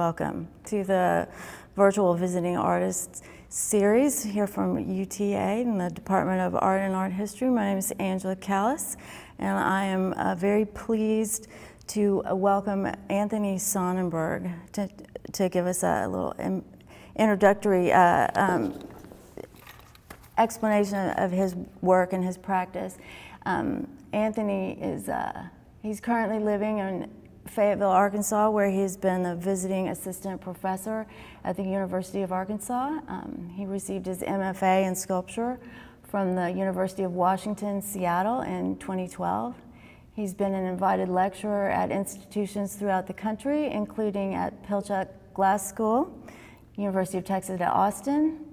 Welcome to the virtual visiting artists series here from UTA in the Department of Art and Art History. My name is Angela Callis, and I am uh, very pleased to uh, welcome Anthony Sonnenberg to, to give us a little in, introductory uh, um, explanation of his work and his practice. Um, Anthony is, uh, he's currently living in Fayetteville, Arkansas, where he's been a visiting assistant professor at the University of Arkansas. Um, he received his MFA in sculpture from the University of Washington, Seattle in 2012. He's been an invited lecturer at institutions throughout the country, including at Pilchuck Glass School, University of Texas at Austin,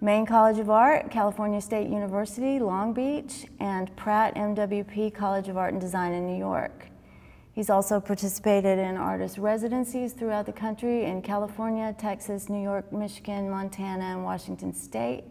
Maine College of Art, California State University, Long Beach, and Pratt MWP College of Art and Design in New York. He's also participated in artist residencies throughout the country in California, Texas, New York, Michigan, Montana, and Washington State.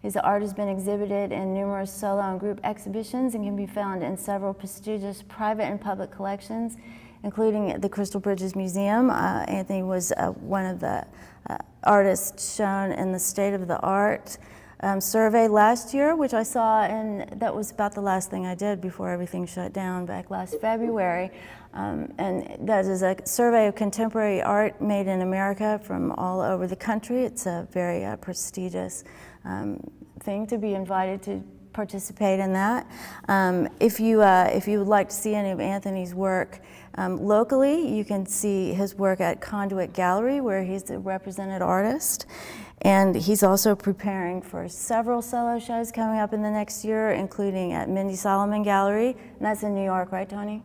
His art has been exhibited in numerous solo and group exhibitions and can be found in several prestigious private and public collections, including the Crystal Bridges Museum. Uh, Anthony was uh, one of the uh, artists shown in the State of the Art um, survey last year, which I saw, and that was about the last thing I did before everything shut down back last February. Um, and that is a survey of contemporary art made in America from all over the country. It's a very uh, prestigious um, thing to be invited to participate in that. Um, if, you, uh, if you would like to see any of Anthony's work um, locally, you can see his work at Conduit Gallery, where he's a represented artist. And he's also preparing for several solo shows coming up in the next year, including at Mindy Solomon Gallery, and that's in New York, right, Tony?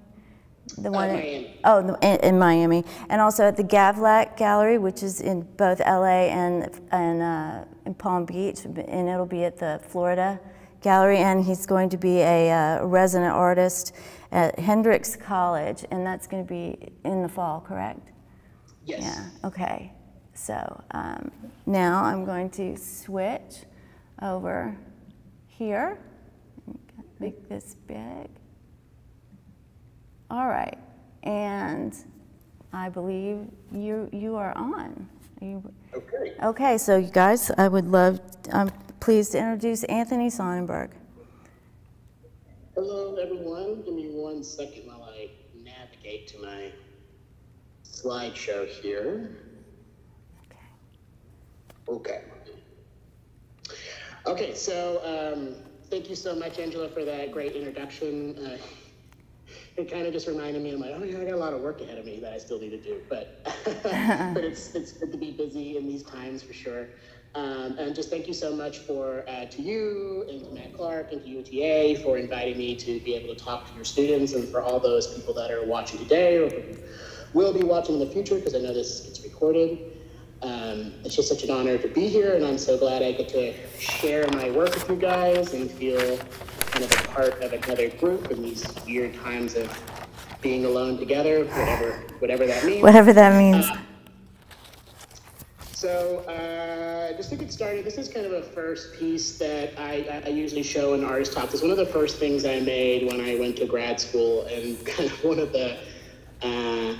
The one in, oh, in, in, Miami, and also at the Gavlak Gallery, which is in both LA and and uh, in Palm Beach, and it'll be at the Florida Gallery. And he's going to be a uh, resident artist at Hendrix College, and that's going to be in the fall, correct? Yes. Yeah. Okay. So um, now I'm going to switch over here. Make this big. All right, and I believe you you are on. Are you, okay. Okay, so you guys, I would love. I'm pleased to introduce Anthony Sonnenberg. Hello, everyone. Give me one second while I navigate to my slideshow here. Okay. Okay, Okay, so um, thank you so much, Angela, for that great introduction. Uh, it kind of just reminded me, I'm like, oh yeah, I got a lot of work ahead of me that I still need to do, but but it's it's good to be busy in these times for sure. Um, and just thank you so much for uh, to you and to Matt Clark and to UTA for inviting me to be able to talk to your students and for all those people that are watching today or will be watching in the future because I know this gets recorded. Um, it's just such an honor to be here, and I'm so glad I get to share my work with you guys and feel kind of a part of another group in these weird times of being alone together, whatever whatever that means. Whatever that means. Uh, so, uh, just to get started, this is kind of a first piece that I, I usually show in artist talks. It's one of the first things I made when I went to grad school, and kind of one of the uh,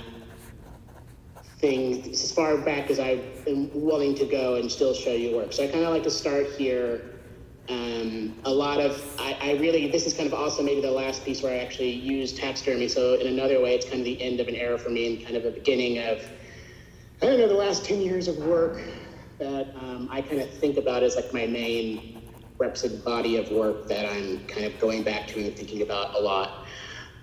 things as far back as I am willing to go and still show you work. So I kind of like to start here. Um, a lot of, I, I, really, this is kind of also maybe the last piece where I actually use taxidermy. So in another way, it's kind of the end of an era for me and kind of the beginning of, I don't know, the last 10 years of work that um, I kind of think about as like my main represented body of work that I'm kind of going back to and thinking about a lot.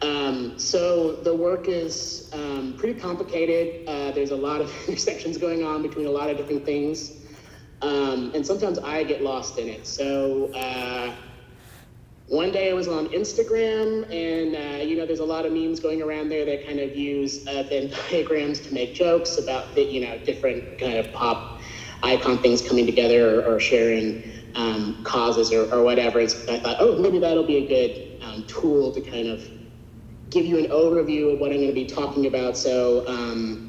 Um, so the work is um, pretty complicated. Uh, there's a lot of intersections going on between a lot of different things. Um, and sometimes I get lost in it. So uh, one day I was on Instagram, and uh, you know, there's a lot of memes going around there that kind of use uh, Venn diagrams to make jokes about the, you know different kind of pop icon things coming together or, or sharing um, causes or, or whatever. And so I thought, oh, maybe that'll be a good um, tool to kind of give you an overview of what I'm going to be talking about. So um,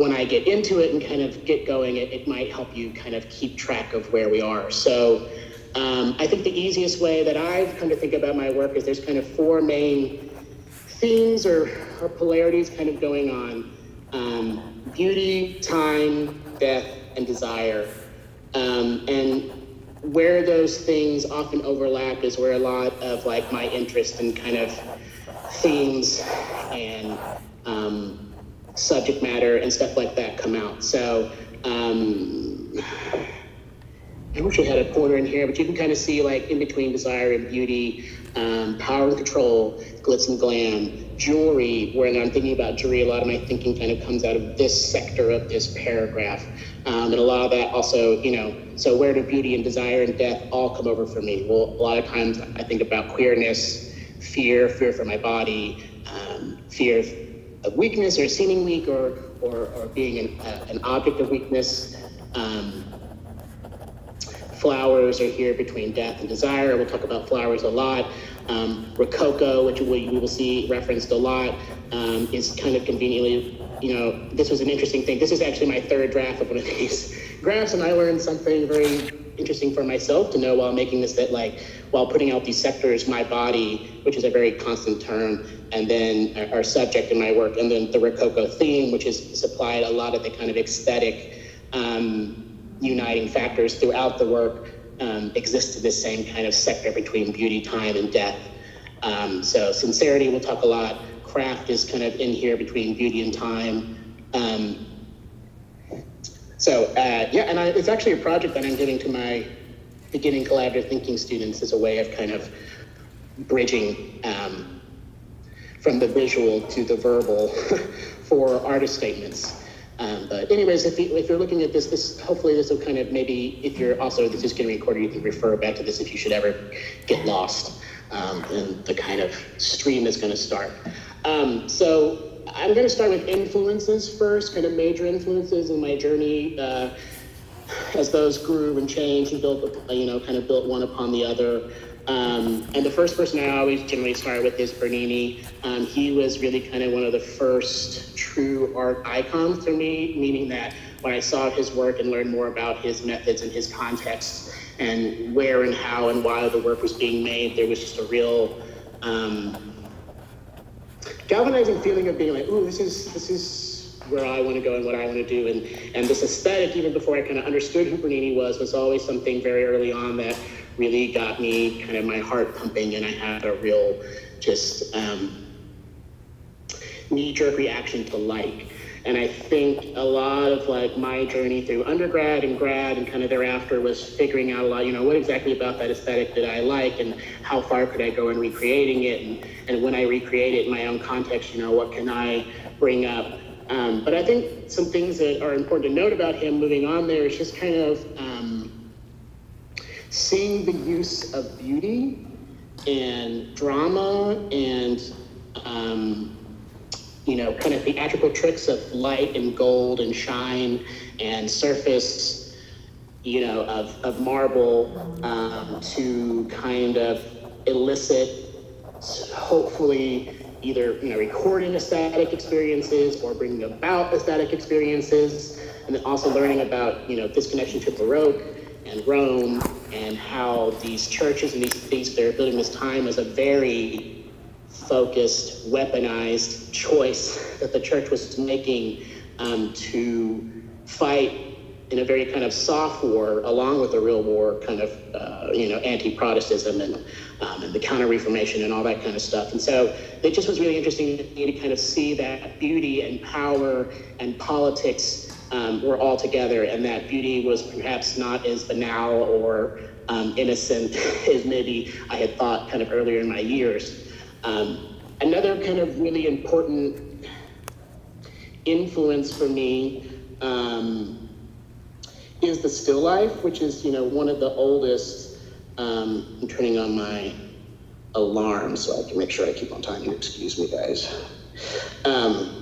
when I get into it and kind of get going, it, it, might help you kind of keep track of where we are. So um, I think the easiest way that I've come to think about my work is there's kind of four main themes or, or polarities kind of going on. um, beauty, time, death, and desire. Um, and where those things often overlap is where a lot of like my interest in kind of themes and um, subject matter and stuff like that come out. So um, I wish we had a corner in here, but you can kind of see like in between desire and beauty, um, power and control, glitz and glam, jewelry. When I'm thinking about jewelry, a lot of my thinking kind of comes out of this sector of this paragraph. Um, and a lot of that also, you know, so where do beauty and desire and death all come over for me? Well, a lot of times I think about queerness, fear, fear for my body, um, fear of weakness or seeming weak or, or, or being an, uh, an object of weakness. Um, flowers are here between death and desire. We'll talk about flowers a lot. Um, Rococo, which we, we will see referenced a lot, um, is kind of conveniently, you know, this was an interesting thing. This is actually my third draft of one of these graphs, and I learned something very interesting for myself to know while making this that, like, while putting out these sectors, my body, which is a very constant term, and then our subject in my work, and then the Rococo theme, which has supplied a lot of the kind of aesthetic. Um, uniting factors throughout the work um, exist in this same kind of sector between beauty, time, and death. Um, so sincerity, we'll talk a lot. Craft is kind of in here between beauty and time. Um, so uh, yeah, and I, it's actually a project that I'm giving to my beginning collaborative thinking students as a way of kind of bridging um, from the visual to the verbal for artist statements. Um, but anyways, if, you, if you're looking at this, this hopefully this will kind of maybe if you're also this is getting recorded, you can refer back to this if you should ever get lost um, in the kind of stream that's going to start. Um, so I'm going to start with influences first, kind of major influences in my journey. Uh, as those grew and changed and built, you know, kind of built one upon the other. Um, and the first person I always generally start with is Bernini. Um, he was really kind of one of the first true art icons for me, meaning that when I saw his work and learned more about his methods and his context and where and how and why the work was being made, there was just a real um, galvanizing feeling of being like, ooh, this is this is where I want to go and what I want to do. And and this aesthetic, even before I kind of understood who Bernini was, was always something very early on that really got me kind of my heart pumping, and I had a real just um, knee jerk reaction to like. And I think a lot of like my journey through undergrad and grad and kind of thereafter was figuring out a lot, you know, what exactly about that aesthetic did I like and how far could I go in recreating it? And, and when I recreate it in my own context, you know, what can I bring up? Um, but I think some things that are important to note about him moving on there is just kind of um, seeing the use of beauty and drama and um, you know kind of theatrical tricks of light and gold and shine and surface you know of, of marble um, to kind of elicit hopefully either you know recording aesthetic experiences or bringing about aesthetic experiences and then also learning about you know this connection to baroque and Rome and how these churches and these things they're building this time as a very focused, weaponized choice that the church was making um, to fight in a very kind of soft war, along with a real war, kind of uh, you know anti-Protestantism and um, and the Counter-Reformation and all that kind of stuff. And so it just was really interesting to me to kind of see that beauty and power and politics um, were all together, and that beauty was perhaps not as banal or um, innocent as maybe I had thought kind of earlier in my years. Um, another kind of really important influence for me um, is the still life, which is you know one of the oldest. Um, I'm turning on my alarm so I can make sure I keep on time. Excuse me, guys. Um,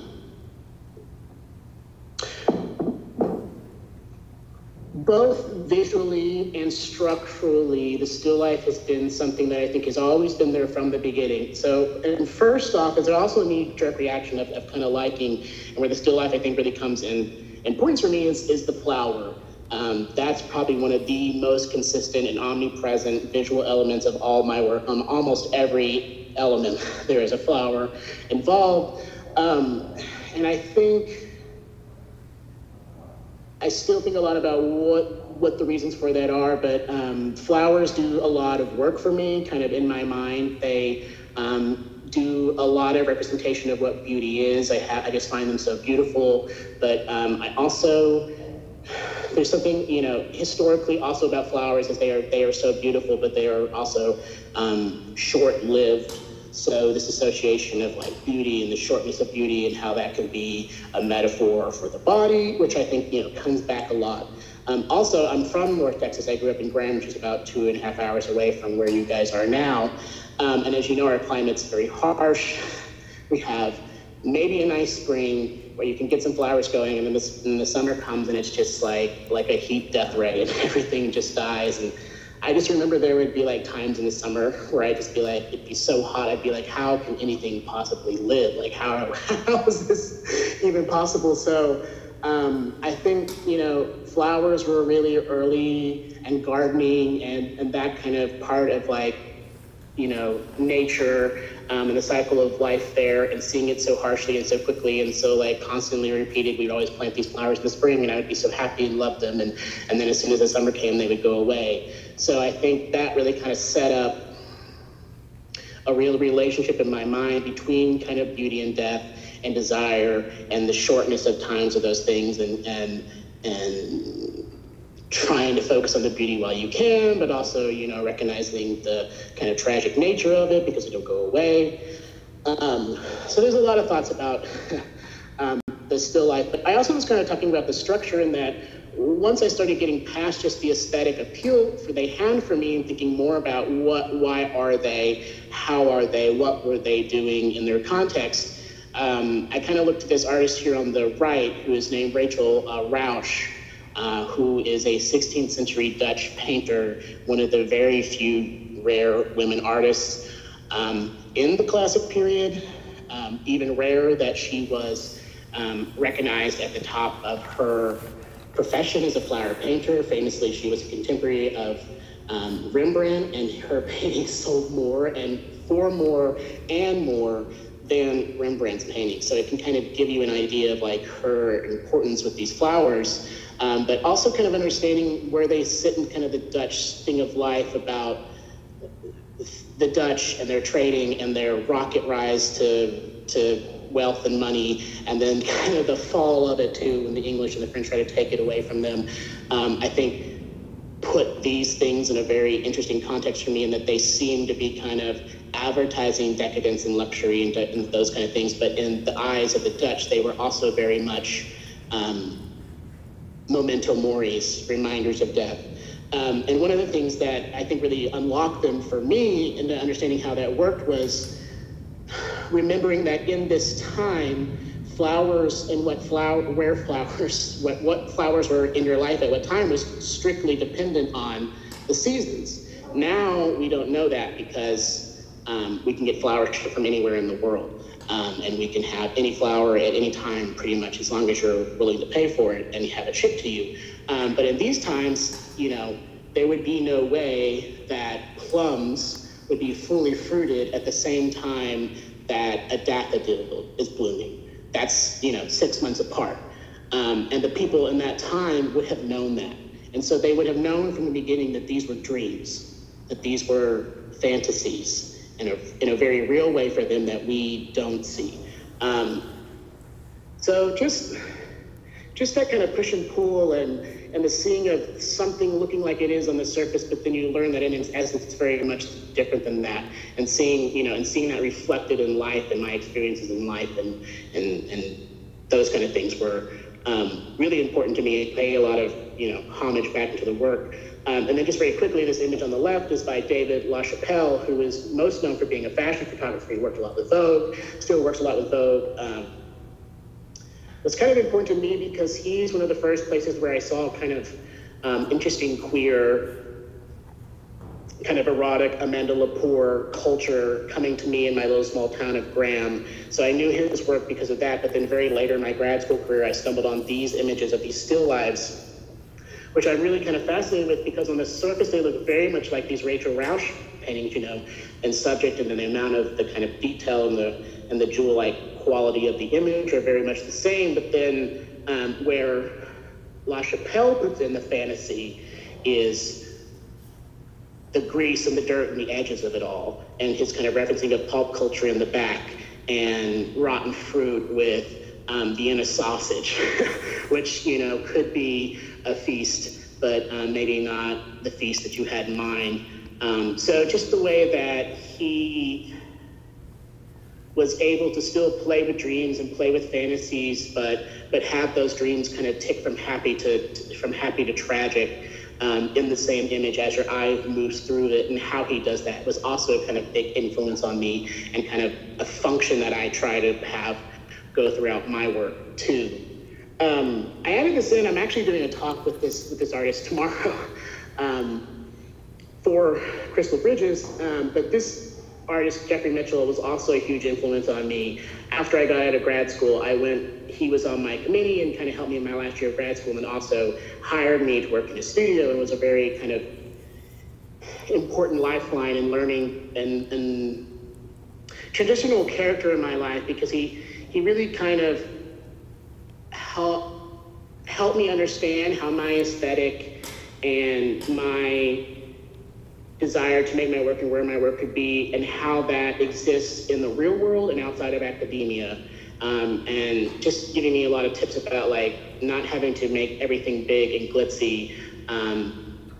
both visually and structurally, the still life has been something that I think has always been there from the beginning. So, and first off, is there also a knee-jerk reaction of, of kind of liking, and where the still life I think really comes in importance for me is, is the flower. Um, that's probably one of the most consistent and omnipresent visual elements of all my work. On almost every element, there is a flower involved. Um, and I think I still think a lot about what what the reasons for that are, but um, flowers do a lot of work for me, kind of in my mind. They um, do a lot of representation of what beauty is. I, ha- I just find them so beautiful, but um, I also there's something you know historically also about flowers is they are they are so beautiful, but they are also um, short-lived. So this association of like beauty and the shortness of beauty and how that can be a metaphor for the body, which I think you know comes back a lot. Um, also, I'm from North Texas. I grew up in Graham, which is about two and a half hours away from where you guys are now. Um, and as you know, our climate's very harsh. We have maybe a nice spring where you can get some flowers going, and then the, and the summer comes and it's just like like a heat death ray, and everything just dies. And I just remember there would be like times in the summer where I'd just be like, it'd be so hot. I'd be like, how can anything possibly live? Like, how how is this even possible? So um, I think, you know, flowers were really early and gardening and, and that kind of part of like, you know, nature um, and the cycle of life there and seeing it so harshly and so quickly and so like constantly repeated. We'd always plant these flowers in the spring and I would be so happy and love them. And, and then as soon as the summer came, they would go away. So I think that really kind of set up a real relationship in my mind between kind of beauty and death and desire and the shortness of times of those things and and and trying to focus on the beauty while you can, but also, you know, recognizing the kind of tragic nature of it because it'll go away. Um, so there's a lot of thoughts about um, the still life. But I also was kind of talking about the structure in that once I started getting past just the aesthetic appeal for they had for me and thinking more about what, why are they, how are they, what were they doing in their context, um, I kind of looked at this artist here on the right, who is named Rachel uh, Ruysch, uh, who is a 16th century Dutch painter, one of the very few rare women artists um, in the classic period, um, even rarer that she was um, recognized at the top of her profession as a flower painter. Famously, she was a contemporary of um, Rembrandt, and her paintings sold more and for more and more than Rembrandt's paintings. So it can kind of give you an idea of like her importance with these flowers, um, but also kind of understanding where they sit in kind of the Dutch thing of life about the Dutch and their trading and their rocket rise to to wealth and money, and then kind of the fall of it too when the English and the French try to take it away from them. Um, I think put these things in a very interesting context for me in that they seem to be kind of advertising decadence and luxury and, and, those kind of things, but in the eyes of the Dutch, they were also very much um, memento moris, reminders of death. Um, and one of the things that I think really unlocked them for me into understanding how that worked was remembering that in this time, flowers and what flower, where flowers, what, what flowers were in your life at what time was strictly dependent on the seasons. Now we don't know that because um, we can get flowers from anywhere in the world. Um, and we can have any flower at any time, pretty much as long as you're willing to pay for it and have it shipped to you. Um, but in these times, you know, there would be no way that plums would be fully fruited at the same time that a daffodil is blooming. That's, you know, six months apart. Um, and the people in that time would have known that. And so they would have known from the beginning that these were dreams, that these were fantasies, in a, in a very real way for them that we don't see. Um, so just just that kind of push and pull and and the seeing of something looking like it is on the surface, but then you learn that in its essence it's very much different than that. And seeing, you know, and seeing that reflected in life and my experiences in life and and and those kind of things were um, really important to me. Pay a lot of you know homage back into the work. Um, and then just very quickly, this image on the left is by David LaChapelle, who is most known for being a fashion photographer. He worked a lot with Vogue, still works a lot with Vogue. Um, it's kind of important to me because he's one of the first places where I saw kind of um, interesting queer, kind of erotic Amanda Lepore culture coming to me in my little small town of Graham. So I knew his work because of that, but then very later in my grad school career, I stumbled on these images of these still lives which I'm really kind of fascinated with because on the surface they look very much like these Rachel Ruysch paintings, you know, in subject and then the amount of the kind of detail and the and the jewel-like quality of the image are very much the same. But then um, where LaChapelle puts in the fantasy is the grease and the dirt and the edges of it all, and his kind of referencing of pulp culture in the back and rotten fruit with um, Vienna sausage, which you know could be a feast, but um, maybe not the feast that you had in mind. Um, so just the way that he was able to still play with dreams and play with fantasies, but but have those dreams kind of tick from happy to, to from happy to tragic um, in the same image as your eye moves through it, and how he does that was also a kind of big influence on me and kind of a function that I try to have go throughout my work too. Um, I added this in. I'm actually doing a talk with this with this artist tomorrow um, for Crystal Bridges, um, but this artist Jeffrey Mitchell was also a huge influence on me. After I got out of grad school, I went, he was on my committee and kind of helped me in my last year of grad school and also hired me to work in his studio and was a very kind of important lifeline in learning and, and traditional character in my life because he, he really kind of helped, helped me understand how my aesthetic and my desire to make my work and where my work could be and how that exists in the real world and outside of academia. Um, and just giving me a lot of tips about like not having to make everything big and glitzy, um,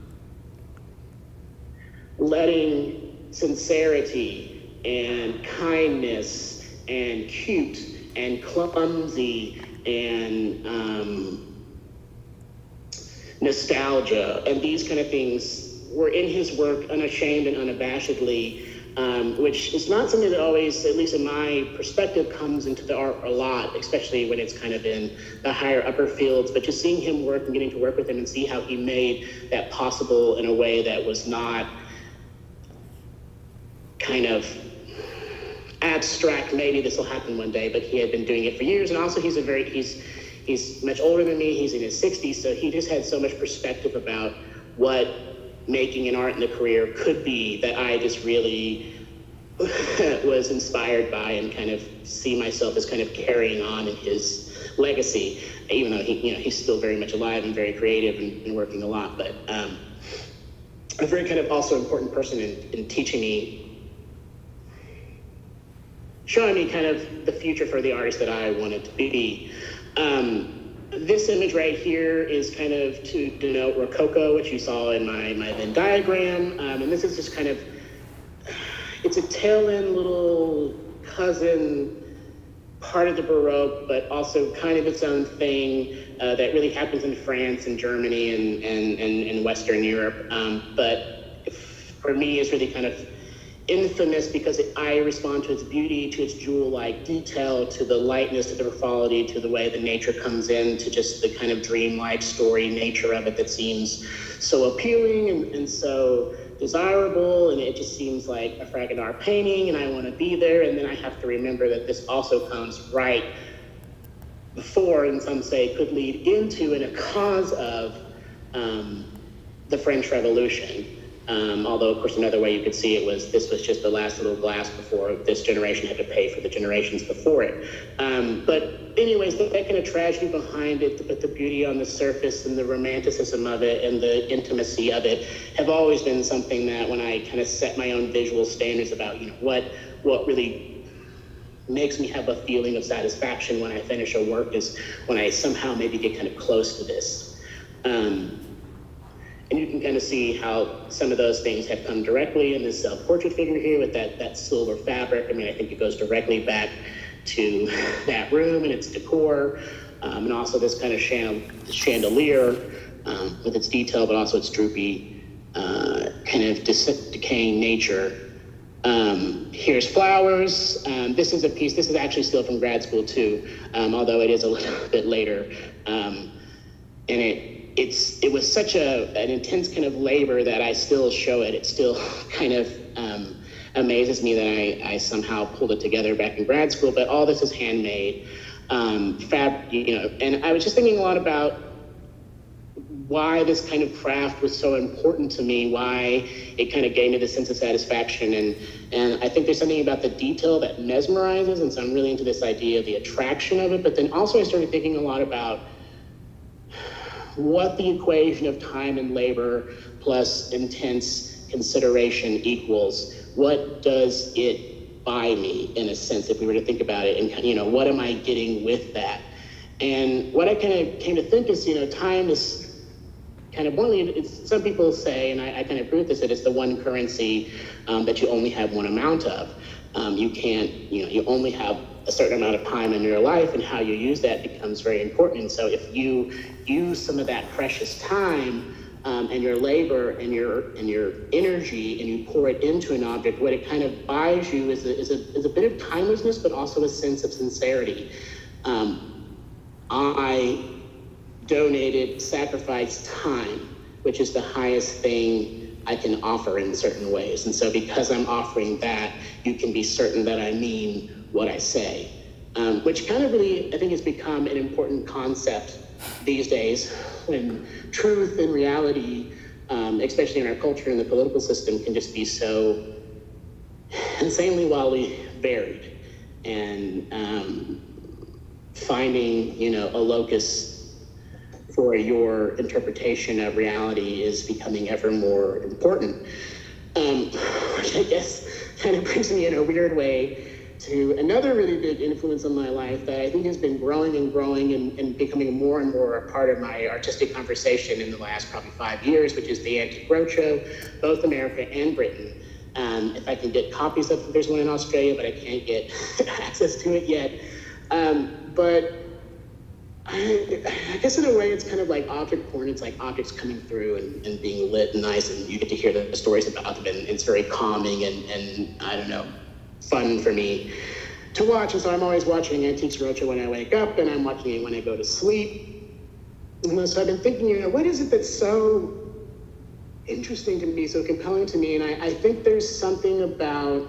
letting sincerity and kindness and cute and clumsy and um, nostalgia and these kind of things were in his work unashamed and unabashedly, um, which is not something that always, at least in my perspective, comes into the art a lot, especially when it's kind of in the higher upper fields. But just seeing him work and getting to work with him and see how he made that possible in a way that was not kind of abstract, maybe this will happen one day, but he had been doing it for years. And also, he's a very, he's, he's much older than me. He's in his 60s, so he just had so much perspective about what making an art in the career could be that I just really was inspired by and kind of see myself as kind of carrying on in his legacy, even though he, you know, he's still very much alive and very creative and, and working a lot. But um, a very kind of also important person in, in teaching me, showing me kind of the future for the artist that I wanted to be. Um, this image right here is kind of to denote Rococo, which you saw in my, my Venn diagram. Um, and this is just kind of, it's a tail end little cousin part of the Baroque, but also kind of its own thing uh, that really happens in France and Germany and, and, and, and Western Europe. Um, but for me, it's really kind of infamous because I respond to its beauty, to its jewel-like detail, to the lightness, to the frivolity, to the way the nature comes in, to just the kind of dreamlike story nature of it that seems so appealing and, and so desirable. And it just seems like a Fragonard painting, and I want to be there. And then I have to remember that this also comes right before, and some say could lead into, and a cause of um, the French Revolution. Um, although, of course, another way you could see it was this was just the last little glass before this generation had to pay for the generations before it. Um, but, anyways, that, kind of tragedy behind it, but the beauty on the surface and the romanticism of it and the intimacy of it have always been something that when I kind of set my own visual standards about, you know, what what really makes me have a feeling of satisfaction when I finish a work is when I somehow maybe get kind of close to this. Um, and you can kind of see how some of those things have come directly in this self-portrait figure here with that, that silver fabric. I mean, I think it goes directly back to that room and its decor, um, and also this kind of chandelier um, with its detail, but also its droopy, uh, kind of decaying nature. Um, here's flowers. Um, this is a piece, this is actually still from grad school too, um, although it is a little bit later. Um, and it it's it was such a an intense kind of labor that I still show it. It still kind of um, amazes me that I, I somehow pulled it together back in grad school. But all this is handmade, um, fab, you know. And I was just thinking a lot about why this kind of craft was so important to me, why it kind of gave me the sense of satisfaction. And, and I think there's something about the detail that mesmerizes. And so I'm really into this idea of the attraction of it. But then also I started thinking a lot about what the equation of time and labor plus intense consideration equals. What does it buy me, in a sense, if we were to think about it? And, you know, what am I getting with that? And what I kind of came to think is, you know, time is kind of it's, some people say, and I, I kind of agree with this, that it's the one currency um, that you only have one amount of. Um, you can't, you know, you only have a certain amount of time in your life and how you use that becomes very important. And so if you use some of that precious time um, and your labor and your and your energy and you pour it into an object, what it kind of buys you is a, is a, is a bit of timelessness, but also a sense of sincerity. Um, I donated, sacrificed time, which is the highest thing I can offer in certain ways. And so because I'm offering that, you can be certain that I mean what I say, um, which kind of really, I think, has become an important concept these days when truth and reality, um, especially in our culture and the political system, can just be so insanely wildly varied. And um, finding, you know, a locus for your interpretation of reality is becoming ever more important. Um, which I guess kind of brings me in a weird way to another really big influence in my life that I think has been growing and growing and, and, becoming more and more a part of my artistic conversation in the last probably five years, which is the Antique Roadshow, both America and Britain. Um, if I can get copies of it, there's one in Australia, but I can't get access to it yet. Um, but I, I, guess in a way, it's kind of like object porn. It's like objects coming through and, and being lit and nice, and you get to hear the stories about them, and it's very calming and, and I don't know, fun for me to watch. And so I'm always watching Antiques Roadshow when I wake up, and I'm watching it when I go to sleep. And so I've been thinking, you know, what is it that's so interesting to me, so compelling to me? And I, I think there's something about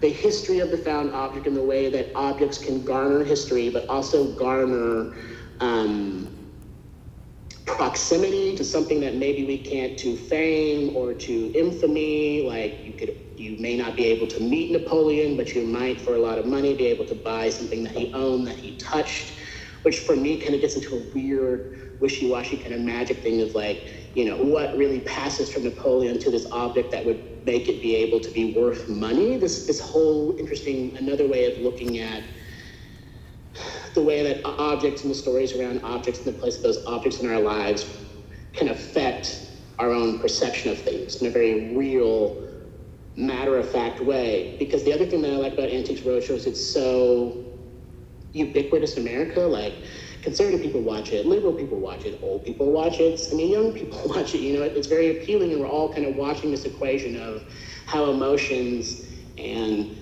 the history of the found object and the way that objects can garner history, but also garner um, proximity to something that maybe we can't to fame or to infamy. Like you could, you may not be able to meet Napoleon, but you might, for a lot of money, be able to buy something that he owned, that he touched, which for me kind of gets into a weird, wishy-washy kind of magic thing of like, you know, what really passes from Napoleon to this object that would make it be able to be worth money. This this whole interesting another way of looking at the way that objects and the stories around objects and the place of those objects in our lives can affect our own perception of things in a very real, matter of fact way. Because the other thing that I like about Antiques Roadshow is it's so ubiquitous in America. Like, conservative people watch it, liberal people watch it, old people watch it, I mean, young people watch it. You know, it's very appealing, and we're all kind of watching this equation of how emotions and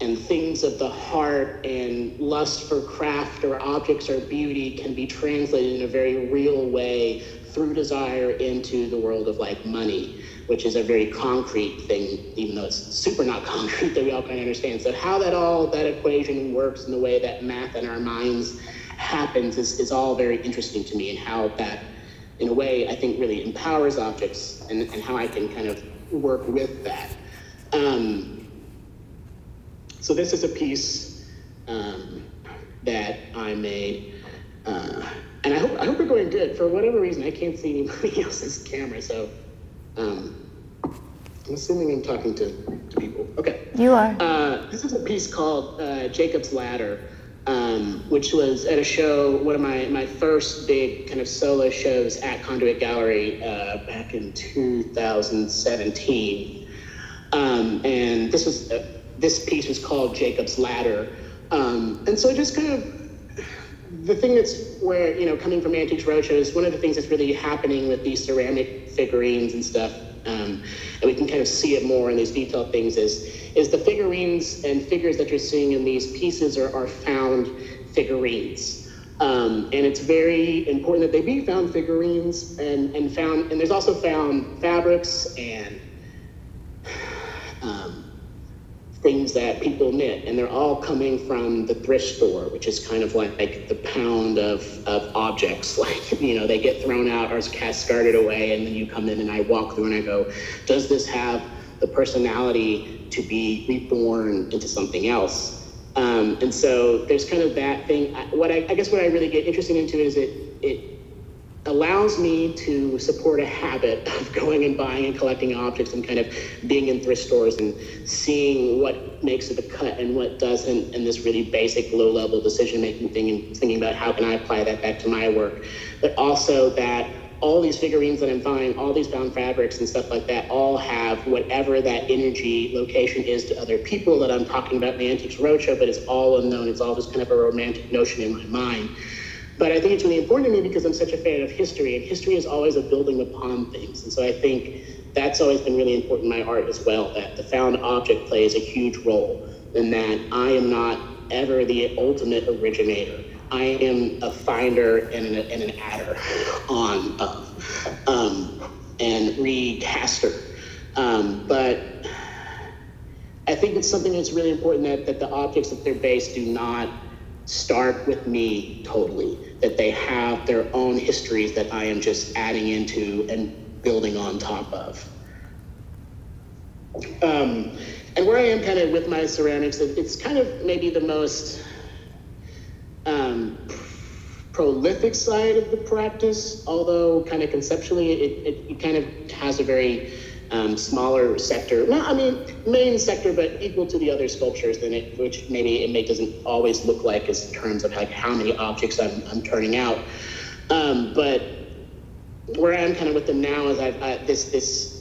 and things of the heart and lust for craft or objects or beauty can be translated in a very real way through desire into the world of like money, which is a very concrete thing, even though it's super not concrete that we all kind of understand. So how that all, that equation works and the way that math in our minds happens is, is all very interesting to me and how that, in a way, I think really empowers objects and, and how I can kind of work with that. Um, so this is a piece um, that I made, uh, and I hope I hope we're going good. For whatever reason, I can't see anybody else's camera, so um, I'm assuming I'm talking to, to people. Okay. You are. Uh, this is a piece called uh, Jacob's Ladder, um, which was at a show, one of my, my first big kind of solo shows at Conduit Gallery uh, back in 2017. Um, and this was uh, this piece was called Jacob's Ladder. Um, and so I just kind of the thing that's where, you know, coming from Antiques Roadshow is one of the things that's really happening with these ceramic figurines and stuff, um, and we can kind of see it more in these detailed things, is, is the figurines and figures that you're seeing in these pieces are, are found figurines. Um, and it's very important that they be found figurines and, and found, and there's also found fabrics and um, things that people knit, and they're all coming from the thrift store, which is kind of like, like the pound of, of objects. Like, you know, they get thrown out or discarded away, and then you come in and I walk through and I go, does this have the personality to be reborn into something else? Um, and so there's kind of that thing. What I, I guess what I really get interested into is it it allows me to support a habit of going and buying and collecting objects and kind of being in thrift stores and seeing what makes it a cut and what doesn't and this really basic low level decision making thing and thinking about how can I apply that back to my work. But also that all these figurines that I'm buying, all these found fabrics and stuff like that, all have whatever that energy location is to other people that I'm talking about in the Antiques Roadshow, but it's all unknown. It's all just kind of a romantic notion in my mind. But I think it's really important to me because I'm such a fan of history, and history is always a building upon things. And so I think that's always been really important in my art as well, that the found object plays a huge role in that I am not ever the ultimate originator. I am a finder and an, and an adder on of um, and recaster. Um, but I think it's something that's really important that, that the objects that they're based do not start with me totally, that they have their own histories that I am just adding into and building on top of. Um, and where I am kind of with my ceramics, it's kind of maybe the most um, prolific side of the practice, although kind of conceptually it, it, it kind of has a very um, smaller sector. Not, I mean, main sector, but equal to the other sculptures than it, which maybe it may doesn't always look like as terms of like how many objects I'm, I'm turning out. Um, but where I am kind of with them now is I've this this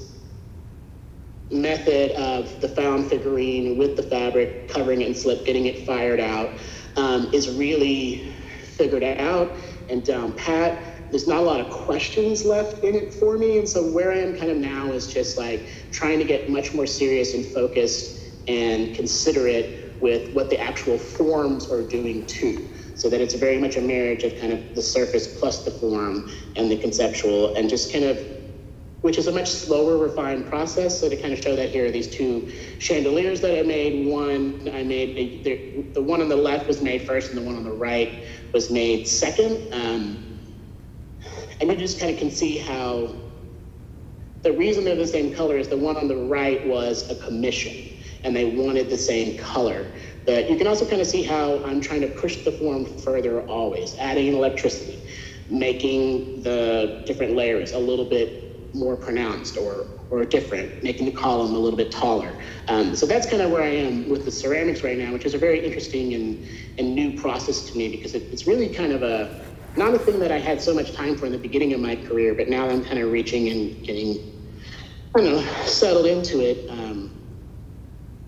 method of the found figurine with the fabric, covering it in slip, getting it fired out, um, is really figured out and down pat there's not a lot of questions left in it for me. And so where I am kind of now is just like trying to get much more serious and focused and considerate with what the actual forms are doing too. So that it's very much a marriage of kind of the surface plus the form and the conceptual and just kind of which is a much slower refined process. So to kind of show that here are these two chandeliers that I made. One I made, the, the one on the left was made first and the one on the right was made second. Um, and you just kind of can see how the reason they're the same color is the one on the right was a commission and they wanted the same color. But you can also kind of see how I'm trying to push the form further always, adding electricity, making the different layers a little bit more pronounced or, or different, making the column a little bit taller. Um, so that's kind of where I am with the ceramics right now, which is a very interesting and, and new process to me because it, it's really kind of a, not a thing that I had so much time for in the beginning of my career, but now I'm kind of reaching and getting, I don't know, settled into it. Um,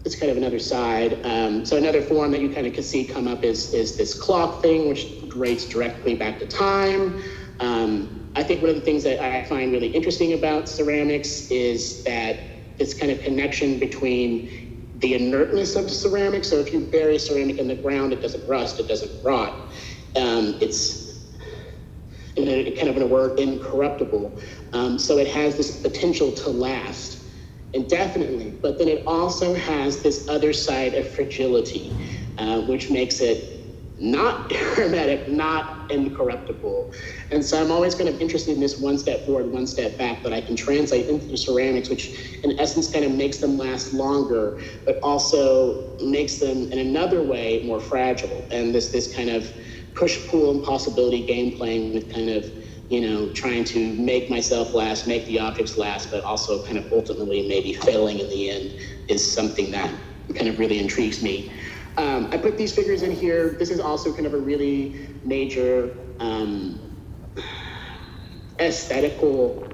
it's kind of another side. Um, so another form that you kind of can see come up is, is this clock thing, which relates directly back to time. Um, I think one of the things that I find really interesting about ceramics is that this kind of connection between the inertness of ceramics. So if you bury ceramic in the ground, it doesn't rust, it doesn't rot. Um, it's in a, kind of in a word, incorruptible. Um, so it has this potential to last indefinitely, but then it also has this other side of fragility, uh, which makes it not hermetic, not incorruptible. And so I'm always kind of interested in this one step forward, one step back that I can translate into ceramics, which in essence kind of makes them last longer, but also makes them in another way more fragile. And this this kind of push pull and possibility game playing with kind of you know trying to make myself last make the objects last but also kind of ultimately maybe failing in the end is something that kind of really intrigues me um, i put these figures in here this is also kind of a really major um, aesthetical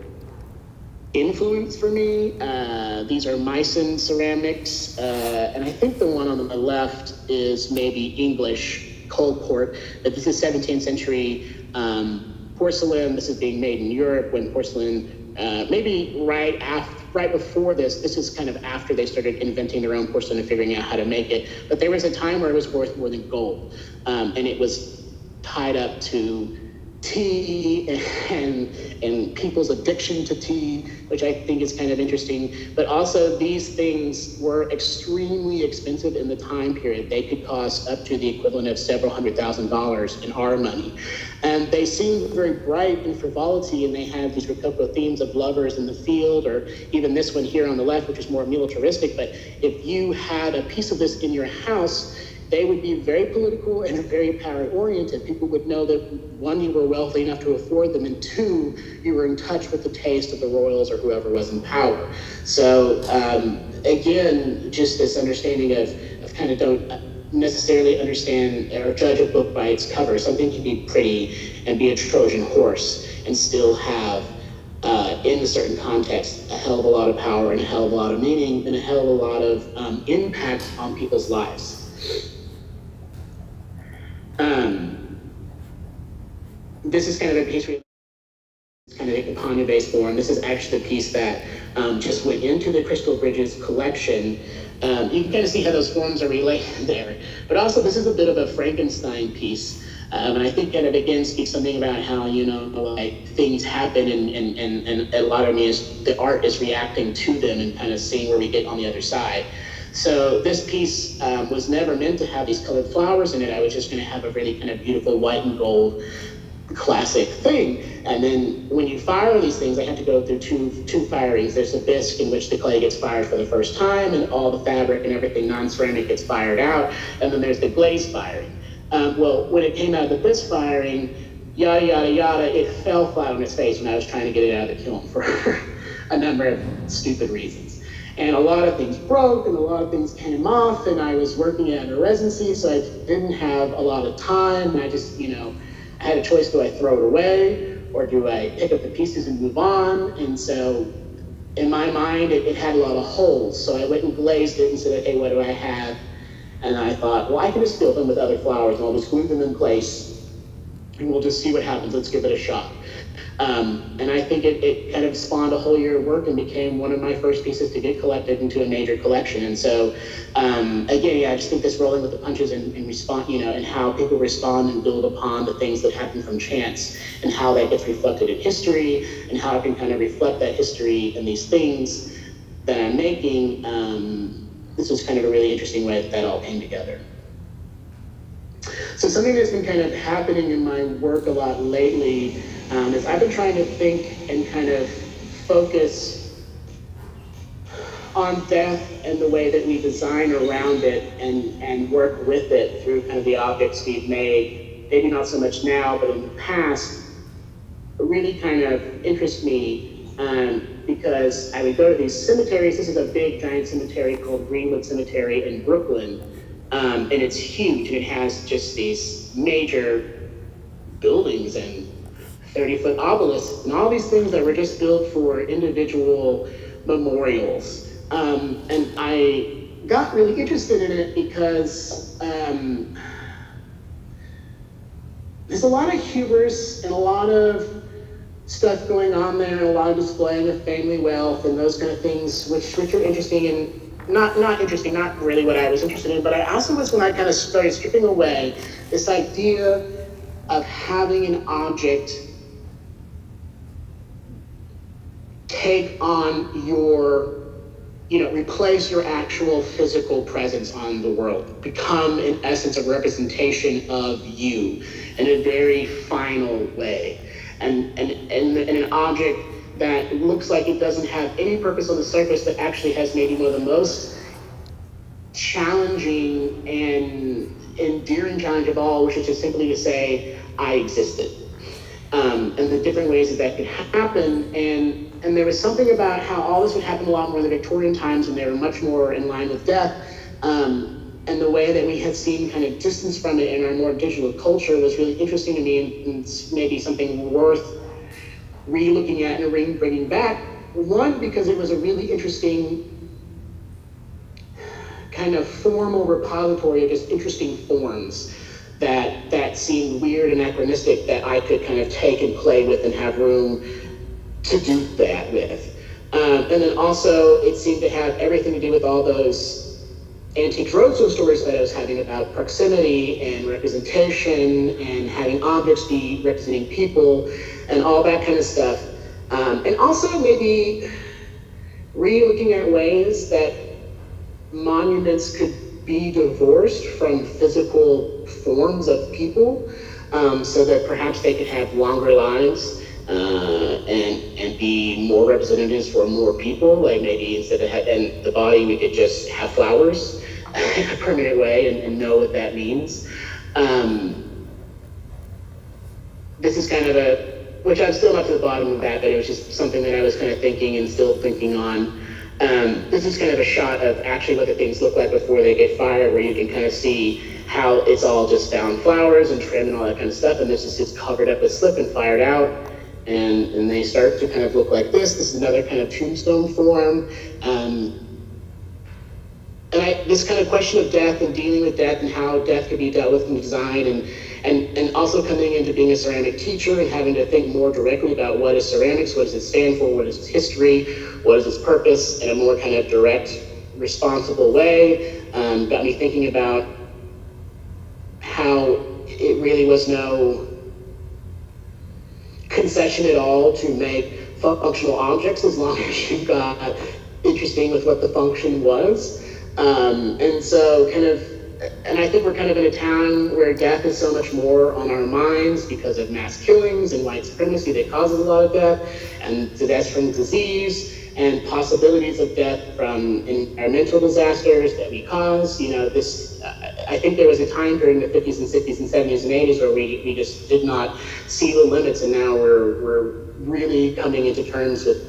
influence for me. Uh, these are Meissen ceramics, uh, and I think the one on the left is maybe English Coalport, that this is 17th century um, porcelain. This is being made in Europe when porcelain, uh, maybe right after, right before this, this is kind of after they started inventing their own porcelain and figuring out how to make it. But there was a time where it was worth more than gold, um, and it was tied up to tea and and people's addiction to tea, which I think is kind of interesting. But also these things were extremely expensive in the time period. They could cost up to the equivalent of several hundred thousand dollars in our money. And they seemed very bright in frivolity, and they had these Rococo themes of lovers in the field, or even this one here on the left, which is more militaristic. But if you had a piece of this in your house, they would be very political and very power oriented. People would know that one, you were wealthy enough to afford them, and two, you were in touch with the taste of the royals or whoever was in power. So um, again, just this understanding of, of kind of don't necessarily understand or judge a book by its cover. Something can be pretty and be a Trojan horse and still have, uh, in a certain context, a hell of a lot of power and a hell of a lot of meaning and a hell of a lot of um, impact on people's lives. Um, this is kind of a piece we kind of a Campana vase form. This is actually the piece that um, just went into the Crystal Bridges collection. Um, you can kind of see how those forms are related there. But also, this is a bit of a Frankenstein piece. Um, and I think kind of again speaks something about how, you know, like things happen and, and, and, and a lot of me is the art is reacting to them and kind of seeing where we get on the other side. So this piece um, was never meant to have these colored flowers in it. I was just going to have a really kind of beautiful white and gold classic thing. And then when you fire these things, I had to go through two two firings. There's a bisque in which the clay gets fired for the first time, and all the fabric and everything non-ceramic gets fired out. And then there's the glaze firing. Um, well, when it came out of the bisque firing, yada yada yada, it fell flat on its face when I was trying to get it out of the kiln for a number of stupid reasons. And a lot of things broke and a lot of things came off, and I was working at a residency, so I didn't have a lot of time. And I just, you know, I had a choice do I throw it away or do I pick up the pieces and move on? And so in my mind, it, it had a lot of holes. So I went and glazed it and said, okay, what do I have? And I thought, well, I can just fill them with other flowers and I'll just glue them in place and we'll just see what happens. Let's give it a shot. Um, and I think it, it kind of spawned a whole year of work and became one of my first pieces to get collected into a major collection. And so, um, again, yeah, I just think this rolling with the punches and, and respond, you know, and how people respond and build upon the things that happen from chance and how that gets reflected in history and how I can kind of reflect that history and these things that I'm making. Um, this was kind of a really interesting way that that all came together. So something that's been kind of happening in my work a lot lately um, is I've been trying to think and kind of focus on death and the way that we design around it and, and work with it through kind of the objects we've made, maybe not so much now, but in the past, really kind of interest me um, because I would go to these cemeteries. This is a big giant cemetery called Greenwood Cemetery in Brooklyn. Um, and it's huge and it has just these major buildings and 30 foot obelisks and all these things that were just built for individual memorials. Um, and I got really interested in it because um, there's a lot of hubris and a lot of stuff going on there and a lot of displaying of family wealth and those kind of things, which, which are interesting and not not interesting, not really what I was interested in, but I also was when I kind of started stripping away this idea of having an object take on your you know, replace your actual physical presence on the world. Become, in essence, a representation of you in a very final way. And, and, and, and an object that looks like it doesn't have any purpose on the surface, but actually has maybe one of the most challenging and endearing challenge of all, which is just simply to say, I existed. Um, and the different ways that that could happen. And and there was something about how all this would happen a lot more in the Victorian times when they were much more in line with death. Um, and the way that we had seen kind of distance from it in our more digital culture was really interesting to me and, and maybe something worth re-looking at and bringing back. One, because it was a really interesting kind of formal repository of just interesting forms that that seemed weird and anachronistic that I could kind of take and play with and have room to do that with. Um, and then also, it seemed to have everything to do with all those roadshow stories that I was having about proximity and representation and having objects be representing people and all that kind of stuff. Um, and also maybe re-looking at ways that monuments could be divorced from physical forms of people um, so that perhaps they could have longer lives uh, and and be more representatives for more people. Like maybe instead of ha- and the body, we could just have flowers in a permanent way and, and know what that means. Um, this is kind of a, which I'm still not to the bottom of that, but it was just something that I was kind of thinking and still thinking on. Um, this is kind of a shot of actually what the things look like before they get fired, where you can kind of see how it's all just down flowers and trim and all that kind of stuff, and this is just covered up with slip and fired out. And, and they start to kind of look like this. This is another kind of tombstone form. Um, and I, this kind of question of death and dealing with death and how death could be dealt with in design and, and, and also coming into being a ceramic teacher and having to think more directly about what is ceramics, what does it stand for, what is its history, what is its purpose in a more kind of direct, responsible way, um, got me thinking about how it really was no concession at all to make functional objects as long as you got interesting with what the function was. Um, and so kind of, and I think we're kind of in a town where death is so much more on our minds because of mass killings and white supremacy that causes a lot of death, and deaths from disease, and possibilities of death from environmental disasters that we cause. You know, this, I think there was a time during the 50s and 60s and 70s and 80s where we, we just did not see the limits, and now we're, we're really coming into terms with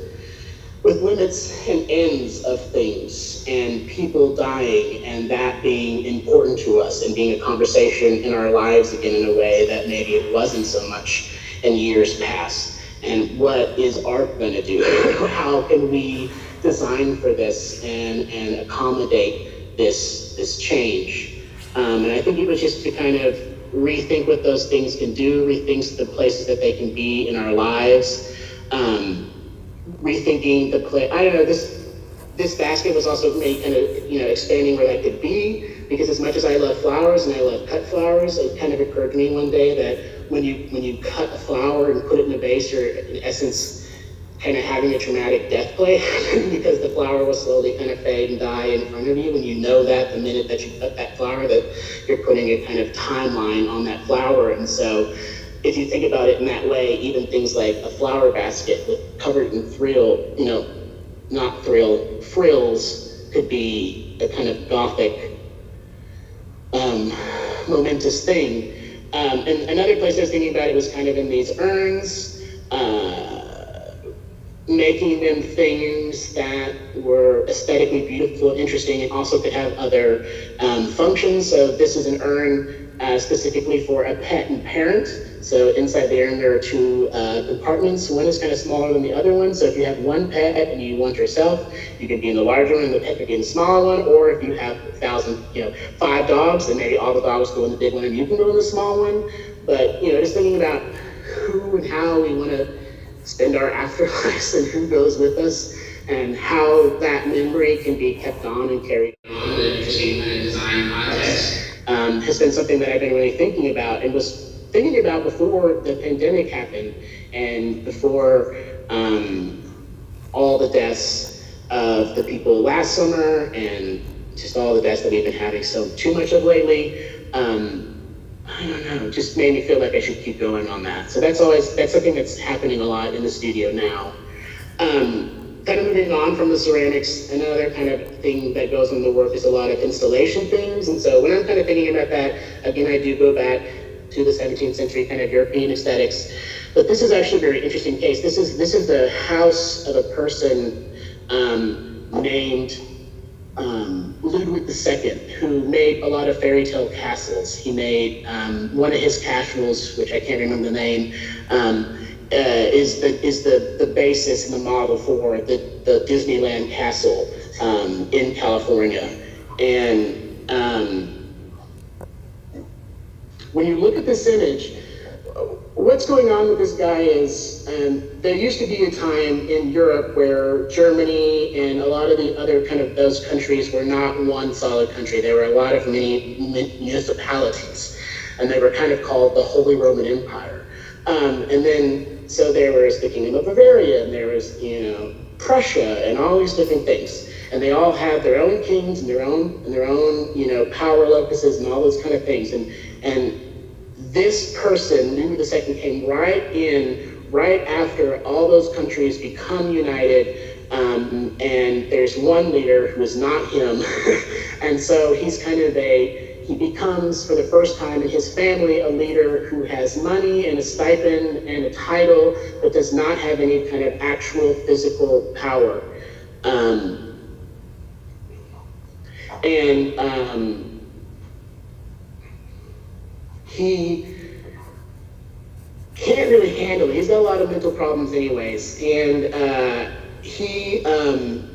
with limits and ends of things and people dying and that being important to us and being a conversation in our lives again in a way that maybe it wasn't so much in years past. And what is art going to do? How can we design for this and, and accommodate this, this change? Um, and I think it was just to kind of rethink what those things can do, rethink the places that they can be in our lives. Um, rethinking the play. I don't know, this this basket was also made kind of, you know, expanding where that could be, because as much as I love flowers and I love cut flowers, it kind of occurred to me one day that when you when you cut a flower and put it in a vase, you're in essence kind of having a traumatic death play because the flower will slowly kind of fade and die in front of you. And you know that the minute that you cut that flower that you're putting a kind of timeline on that flower. And so if you think about it in that way, even things like a flower basket with covered in thrill, you know, not thrill, frills could be a kind of gothic, um, momentous thing. Um, and another place I was thinking about it was kind of in these urns, uh, making them things that were aesthetically beautiful, interesting, and also could have other um, functions. So this is an urn uh, specifically for a pet and parent. So inside the urn, there are two uh, compartments. One is kind of smaller than the other one. So if you have one pet and you want yourself, you can be in the larger one and the pet could be in the smaller one. Or if you have a thousand, you know, five dogs, then maybe all the dogs go in the big one and you can go in the small one. But, you know, just thinking about who and how we want to spend our afterlives and who goes with us and how that memory can be kept on and carried on um, has been something that I've been really thinking about and was thinking about before the pandemic happened and before um, all the deaths of the people last summer and just all the deaths that we've been having so too much of lately. Um, I don't know, just made me feel like I should keep going on that. So that's always, that's something that's happening a lot in the studio now. Um, kind of moving on from the ceramics, another kind of thing that goes in the work is a lot of installation things. And so when I'm kind of thinking about that, again, I do go back to the 17th century kind of European aesthetics. But this is actually a very interesting case. This is this is the house of a person um, named um, Ludwig II, who made a lot of fairy tale castles. He made um, one of his castles, which I can't remember the name, um, uh, is the is the the basis and the model for the the Disneyland castle um, in California, and um, when you look at this image, what's going on with this guy is um, there used to be a time in Europe where Germany and a lot of the other kind of those countries were not one solid country. There were a lot of mini municipalities, and they were kind of called the Holy Roman Empire. Um, and then so there was the Kingdom of Bavaria, and there was, you know, Prussia, and all these different things. And they all had their own kings and their own, and their own, you know, power locuses and all those kind of things. And and this person, Ludwig II, came right in, right after all those countries become united. Um, and there's there's one leader who is not him. and so he's kind of a, he becomes for the first time in his family a leader who has money and a stipend and a title, but does not have any kind of actual physical power. Um, and um, he can't really handle it. He's got a lot of mental problems, anyways, and uh, he um,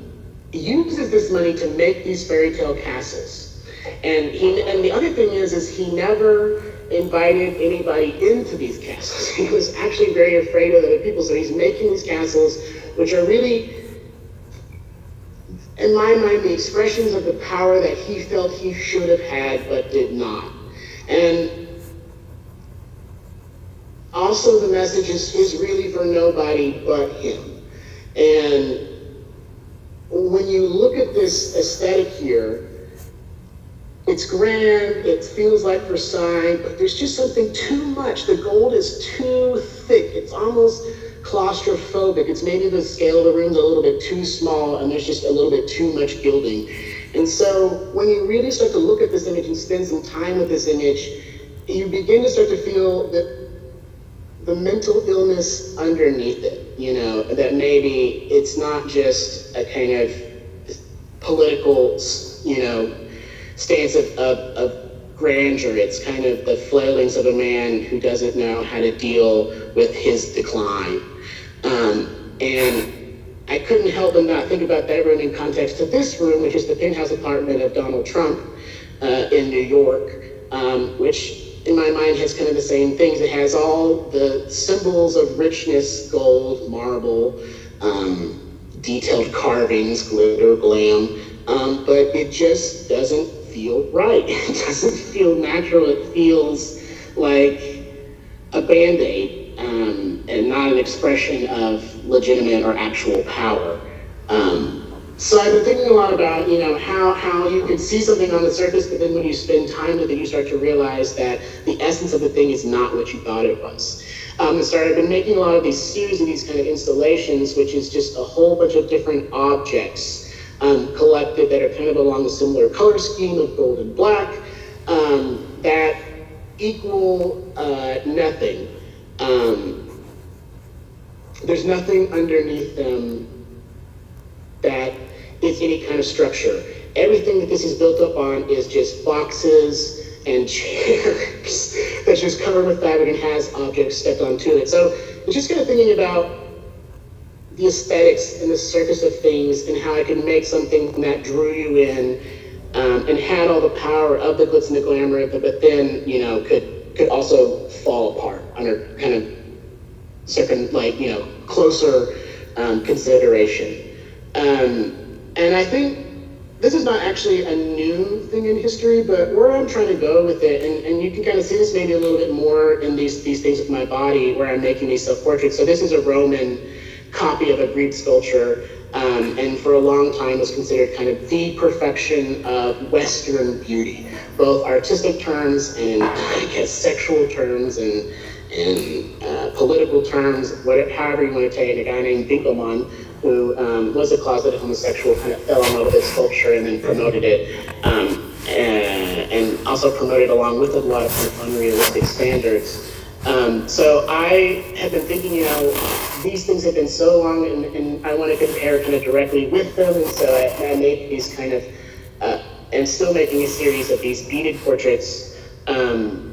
uses this money to make these fairy tale castles. And he and the other thing is, is he never invited anybody into these castles. He was actually very afraid of other people, so he's making these castles, which are really in my mind, the expressions of the power that he felt he should have had but did not. And also the message is, is really for nobody but him. And when you look at this aesthetic here, it's grand, it feels like Versailles, but there's just something too much. The gold is too thick. It's almost claustrophobic. It's maybe the scale of the room's a little bit too small and there's just a little bit too much gilding. And so when you really start to look at this image and spend some time with this image, you begin to start to feel that the mental illness underneath it, you know, that maybe it's not just a kind of political, you know, stance of, of, of grandeur. It's kind of the flailings of a man who doesn't know how to deal with his decline. Um, and I couldn't help but not think about that room in context to this room, which is the penthouse apartment of Donald Trump uh, in New York, um, which in my mind has kind of the same things. It has all the symbols of richness, gold, marble, um, detailed carvings, glitter, glam, um, but it just doesn't feel right. It doesn't feel natural. It feels like a band-aid um, and not an expression of legitimate or actual power. Um, so I've been thinking a lot about, you know, how, how you can see something on the surface, but then when you spend time with it, you start to realize that the essence of the thing is not what you thought it was. Um, and so I've been making a lot of these series of these kind of installations, which is just a whole bunch of different objects um, collected that are kind of along a similar color scheme of gold and black um, that equal uh, nothing. Um, there's nothing underneath them that is any kind of structure. Everything that this is built up on is just boxes and chairs that's just covered with fabric and has objects stepped onto it. So it's just kind of thinking about the aesthetics and the surface of things and how I could make something that drew you in um, and had all the power of the glitz and the glamour, but, but then, you know, could could also fall apart under kind of certain, like, you know, closer um, consideration. Um, and I think this is not actually a new thing in history, but where I'm trying to go with it, and, and you can kind of see this maybe a little bit more in these, these things with my body, where I'm making these self-portraits. So this is a Roman copy of a Greek sculpture, um, and for a long time was considered kind of the perfection of Western beauty, both artistic terms and I guess sexual terms and in uh, political terms, whatever, however you want to take it, a guy named Winckelmann, who um, was a closeted homosexual, kind of fell in love with sculpture and then promoted it, um, and, and, also promoted along with it a lot of, kind of unrealistic standards. Um, so I have been thinking, you know, these things have been so long, and, and I want to compare kind of directly with them, and so I, I made these kind of, uh, and still making a series of these beaded portraits. Um,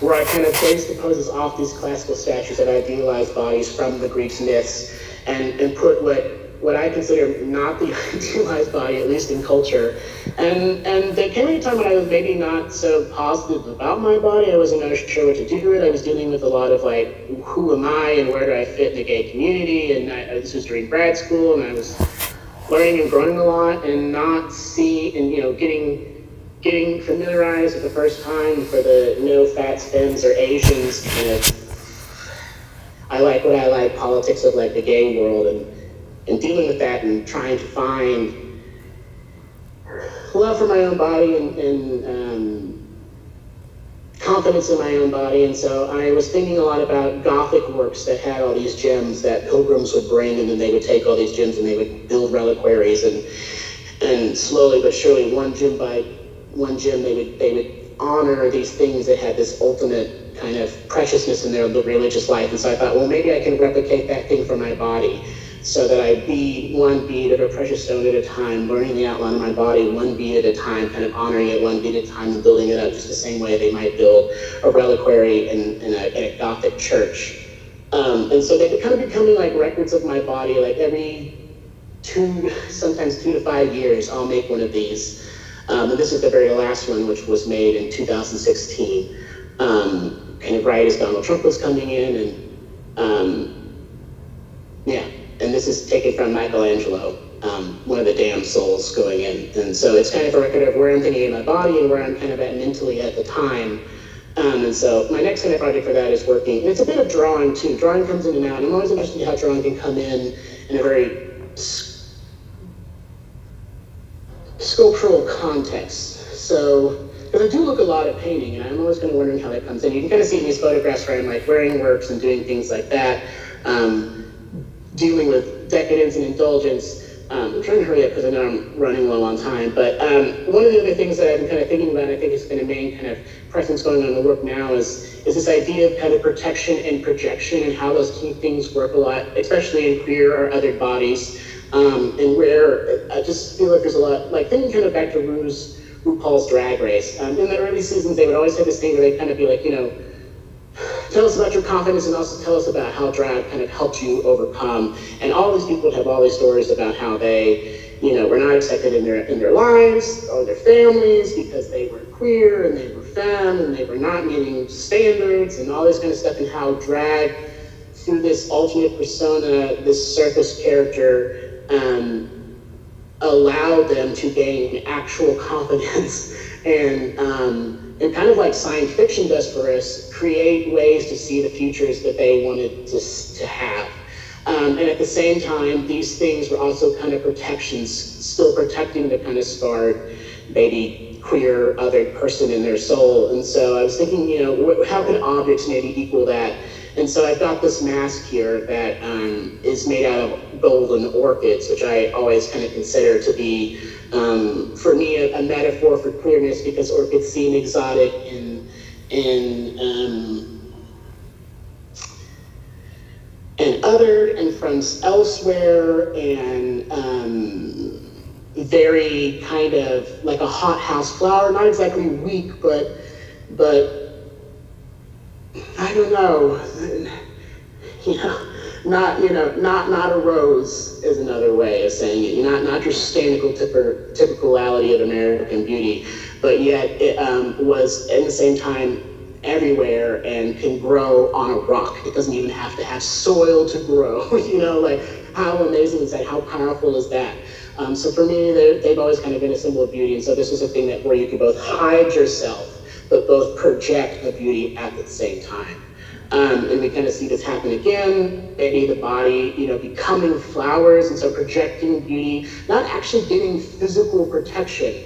where I kind of base the poses off these classical statues that idealize bodies from the Greek myths and, and put what what I consider not the idealized body, at least in culture. And and there came a time when I was maybe not so positive about my body. I wasn't sure what to do with it. I was dealing with a lot of like, who am I and where do I fit in the gay community? And I, this was during grad school, and I was learning and growing a lot, and not see and you know getting getting familiarized for the first time for the no fat Femmes or Asians kind of I like what I like politics of like the gay world and and dealing with that and trying to find love for my own body and, and um, confidence in my own body. And so I was thinking a lot about Gothic works that had all these gems that pilgrims would bring, and then they would take all these gems and they would build reliquaries. And and slowly but surely, one gem by one gem, they would they would honor these things that had this ultimate kind of preciousness in their religious life. And so I thought, well, maybe I can replicate that thing for my body so that I bead one bead of a precious stone at a time, learning the outline of my body one bead at a time, kind of honoring it one bead at a time and building it up just the same way they might build a reliquary in, in, a, in a Gothic church. Um, and so they kind of becoming like records of my body, like every two, sometimes two to five years, I'll make one of these. Um, and this is the very last one, which was made in 2016. Um, kind of right as Donald Trump was coming in, and um, yeah, and this is taken from Michelangelo, um, one of the damn souls going in. And so it's kind of a record of where I'm thinking in my body and where I'm kind of at mentally at the time. Um, and so my next kind of project for that is working, and it's a bit of drawing too. Drawing comes in and out, and I'm always interested in how drawing can come in in a very sculptural context. So, because I do look a lot at painting, and I'm always kind of wondering how that comes in. You can kind of see in these photographs where I'm like wearing works and doing things like that, um, dealing with decadence and indulgence. Um, I'm trying to hurry up because I know I'm running low on time. But um, one of the other things that I'm kind of thinking about, I think has been a main kind of presence going on in the work now, is is this idea of kind of protection and projection and how those two things work a lot, especially in queer or other bodies. Um, and where I just feel like there's a lot, like thinking kind of back to Ru's, RuPaul's Drag Race. Um, in the early seasons, they would always have this thing where they kind of be like, you know, tell us about your confidence and also tell us about how drag kind of helped you overcome. And all these people would have all these stories about how they, you know, were not accepted in their in their lives or their families because they were queer and they were femme and they were not meeting standards and all this kind of stuff and how drag through this alternate persona, this circus character, um, allow them to gain actual confidence and um, and kind of like science fiction does for us, create ways to see the futures that they wanted to, to have. Um, and at the same time, these things were also kind of protections, still protecting the kind of scarred maybe queer other person in their soul. And so I was thinking, you know, how can objects maybe equal that? And so I've got this mask here that um, is made out of golden orchids, which I always kind of consider to be, um, for me, a, a, metaphor for queerness because orchids seem exotic and, and, um, and other and from elsewhere and um, very kind of like a hothouse flower, not exactly weak, but, but I don't know, you know, not, you know, not, not a rose is another way of saying it. You're not, not your standard typicality of American beauty, but yet it um, was at the same time everywhere and can grow on a rock. It doesn't even have to have soil to grow, you know, like how amazing is that? How powerful is that? Um, so for me, they've always kind of been a symbol of beauty. And so this was a thing that where you could both hide yourself but both project a beauty at the same time. Um, and we kind of see this happen again, maybe the body, you know, becoming flowers, and so projecting beauty, not actually getting physical protection,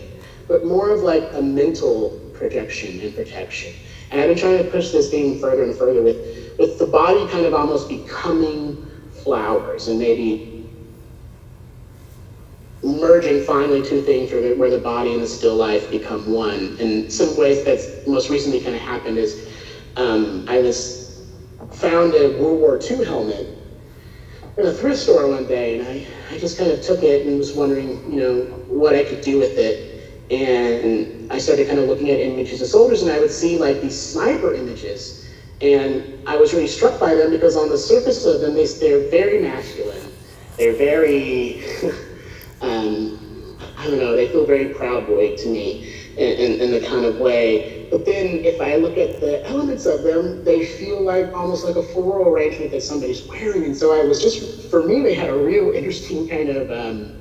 but more of like a mental projection and protection. And I've been trying to push this thing further and further with, with the body kind of almost becoming flowers and maybe merging finally two things where the, where the body and the still life become one. And some ways that's most recently kind of happened is um, I was found a World War II helmet in a thrift store one day, and I, I just kind of took it and was wondering, you know, what I could do with it. And I started kind of looking at images of soldiers, and I would see like these sniper images. And I was really struck by them because on the surface of them, they, they're very masculine. They're very um, I don't know, they feel very proud boy to me in, in, in, the kind of way. But then if I look at the elements of them, they feel like almost like a floral arrangement that somebody's wearing. And so I was just, for me, they had a real interesting kind of um,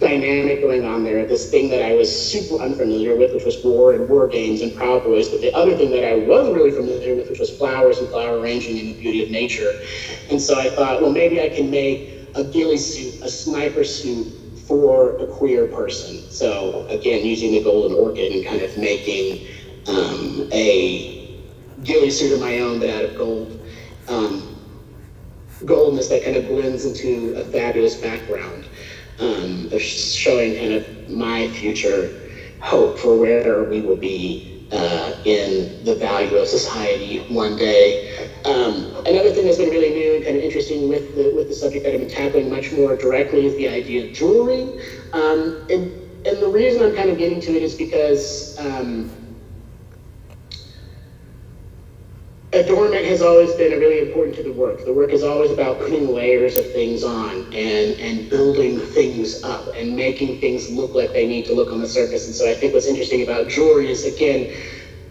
dynamic going on there. This thing that I was super unfamiliar with, which was war and war games and Proud Boys. But the other thing that I was really familiar with, which was flowers and flower arranging and the beauty of nature. And so I thought, well, maybe I can make a ghillie suit, a sniper suit, for a queer person. So again, using the golden orchid and kind of making um, a ghillie suit of my own, but out of gold. Um, goldness that kind of blends into a fabulous background, um, showing kind of my future hope for where we will be uh, in the value of society one day. Um, another thing that's been really new and kind of interesting with the, with the subject that I've been tackling much more directly is the idea of jewelry. Um, and, and the reason I'm kind of getting to it is because um, adornment has always been really important to the work. The work is always about putting layers of things on and, and building things up and making things look like they need to look on the surface. And so I think what's interesting about jewelry is, again,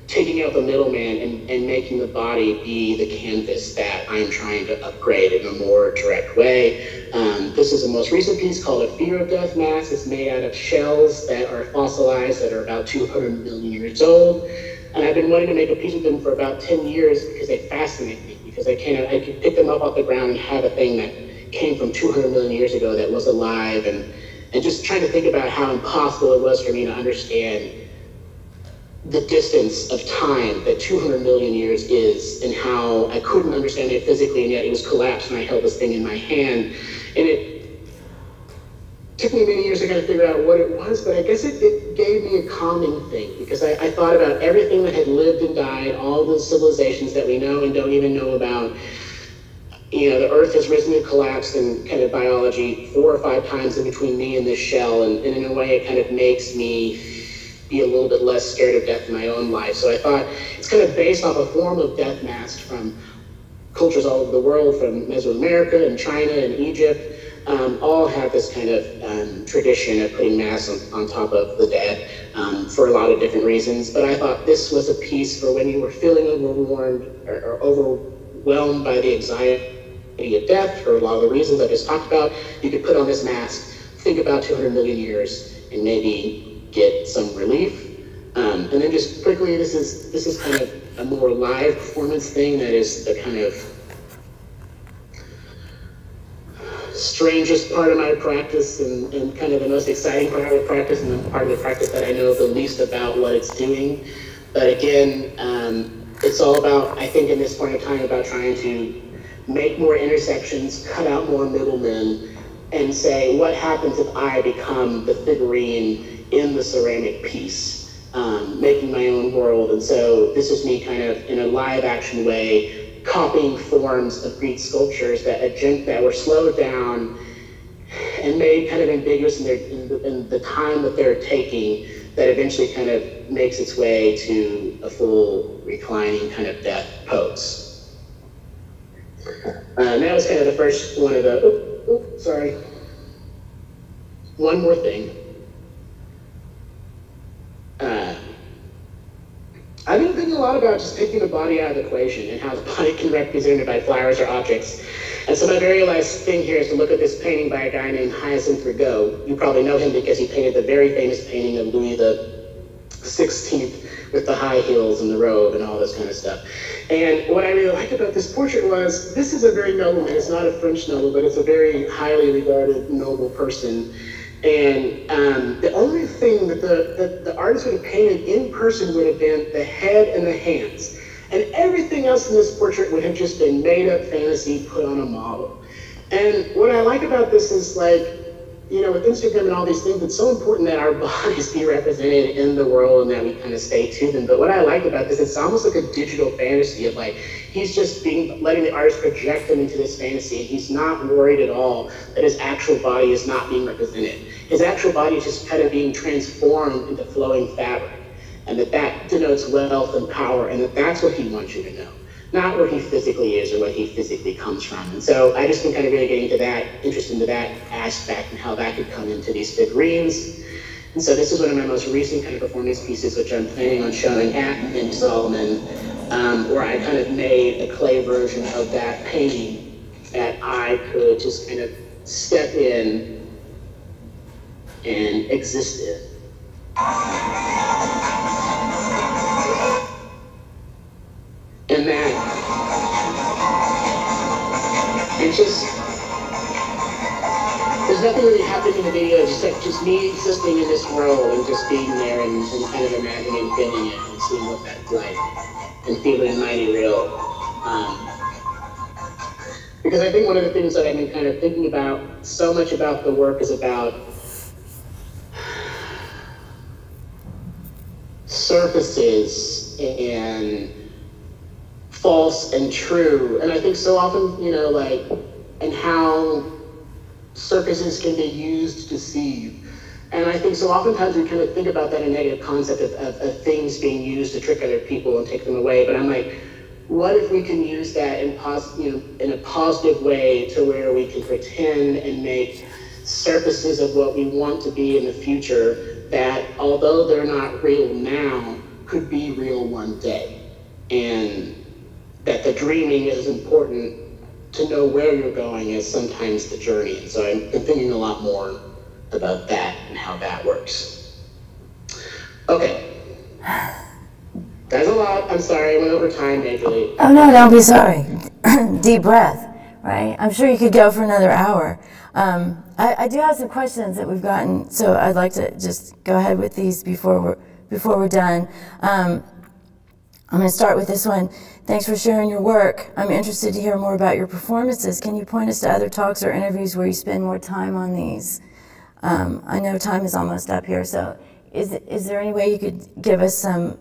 taking out the middleman and, and making the body be the canvas that I'm trying to upgrade in a more direct way. Um, this is the most recent piece called a Fear of Death mask. It's made out of shells that are fossilized that are about 200 million years old. And I've been wanting to make a piece of them for about 10 years because they fascinate me, because I can I could pick them up off the ground and have a thing that came from 200 million years ago that was alive and, and just trying to think about how impossible it was for me to understand the distance of time that 200 million years is and how I couldn't understand it physically and yet it was collapsed and I held this thing in my hand. And it took me many years to kind of figure out what it was, but I guess it, it gave me a calming thing because I, I, thought about everything that had lived and died, all the civilizations that we know and don't even know about. You know, the Earth has risen and collapsed in kind of biology four or five times in between me and this shell, and, and in a way, it kind of makes me be a little bit less scared of death in my own life. So I thought it's kind of based off a form of death mask from cultures all over the world, from Mesoamerica and China and Egypt um, all have this kind of um, tradition of putting mass on, on top of the dead um, for a lot of different reasons. But I thought this was a piece for when you were feeling overwhelmed or, or overwhelmed by the anxiety of death for a lot of the reasons I just talked about. You could put on this mask, think about 200 million years, and maybe get some relief. Um, and then just quickly, this is this is kind of a more live performance thing that is the kind of strangest part of my practice and, and kind of the most exciting part of the practice and the part of the practice that I know the least about what it's doing. But again, um, it's all about, I think in this point of time, about trying to make more intersections, cut out more middlemen, and say, what happens if I become the figurine in the ceramic piece, um, making my own world. And so this is me kind of in a live action way copying forms of Greek sculptures that, that were slowed down and made kind of ambiguous in, their, in, the, in the time that they're taking that eventually kind of makes its way to a full reclining kind of death pose. And that was kind of the first one of the, oh, sorry. One more thing. Uh, I've been thinking a lot about just taking the body out of the equation and how the body can be represented by flowers or objects. And so my very last thing here is to look at this painting by a guy named Hyacinthe Rigaud. You probably know him because he painted the very famous painting of Louis the 16th with the high heels and the robe and all this kind of stuff. And what I really liked about this portrait was this is a very noble man. It's not a French noble, but it's a very highly regarded noble person. And um, the only thing that the, that the artist would have painted in person would have been the head and the hands. And everything else in this portrait would have just been made up fantasy put on a model. And what I like about this is like, you know, with Instagram and all these things, it's so important that our bodies be represented in the world and that we kind of stay to them. But what I like about this, it's almost like a digital fantasy of like, he's just being letting the artist project him into this fantasy. And he's not worried at all that his actual body is not being represented. His actual body is just kind of being transformed into flowing fabric. And that that denotes wealth and power, and that that's what he wants you to know not where he physically is or what he physically comes from. And so I just been kind of really getting into that, interested into that aspect and how that could come into these figurines. And so this is one of my most recent kind of performance pieces, which I'm planning on showing at Mindy Solomon, um, where I kind of made a clay version of that painting that I could just kind of step in and exist in. And that it just there's nothing really happening in the video, just like just me existing in this world and just being there and, and kind of imagining feeling it and seeing what that's like and feeling mighty real. Um, because I think one of the things that I've been kind of thinking about so much about the work is about surfaces and false and true. And I think so often, you know, like, and how surfaces can be used to deceive. And I think so oftentimes we kind of think about that in a negative concept of, of, of, things being used to trick other people and take them away. But I'm like, what if we can use that in, pos- you know, in a positive way to where we can pretend and make surfaces of what we want to be in the future that, although they're not real now, could be real one day. And that the dreaming is important to know where you're going is sometimes the journey. And so been thinking a lot more about that and how that works. Okay. That's a lot. I'm sorry, I went over time majorly. Oh, no, don't be sorry. Deep breath, right? I'm sure you could go for another hour. Um, I, I, do have some questions that we've gotten, so I'd like to just go ahead with these before we're, before we're done. Um, I'm going to start with this one. Thanks for sharing your work. I'm interested to hear more about your performances. Can you point us to other talks or interviews where you spend more time on these? Um, I know time is almost up here, so is, is there any way you could give us some